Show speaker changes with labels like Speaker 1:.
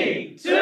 Speaker 1: Three, two,